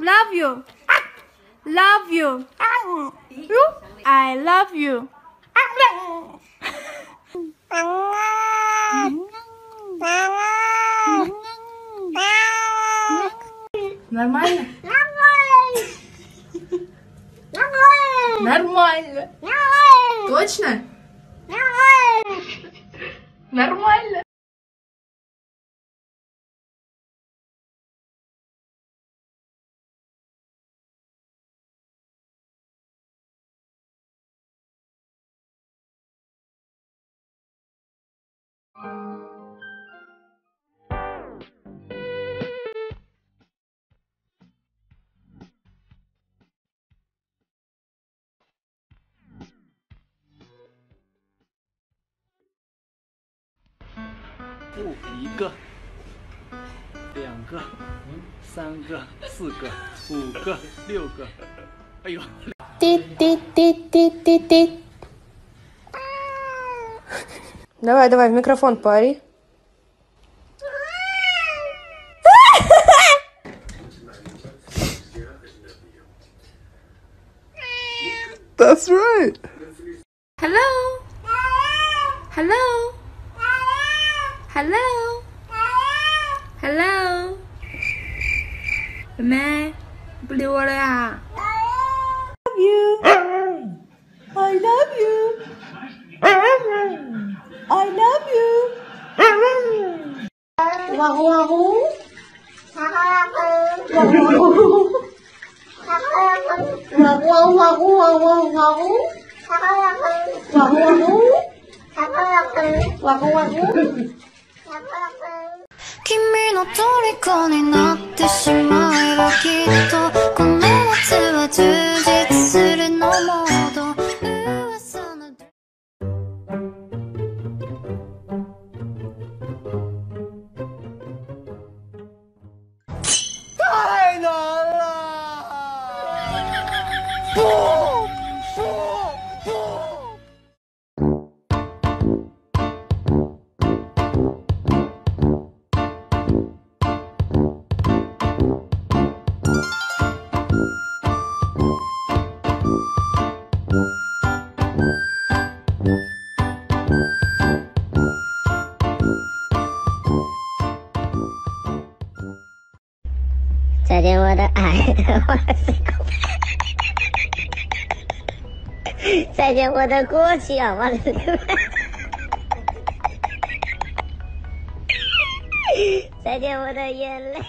Love you. Love you. I love you. Нормально? Нормально. Точно? Нормально. Oh, 一个，两个，三个，四个，五个，六个，哎呦！滴滴滴滴滴滴。Давай, давай, в микрофон пари. That's right. Hello. Hello. Hello. Hello. Mẹ, blue à. Love you. I love you. I love you. Wahu wahu. Wahu wahu wahu wahu wahu. Wahu wahu. Wahu wahu. 君の虜になってしまえばきっと不不不！再见，我的爱，我的 再见，我的过去啊，我的 再见，我的眼泪。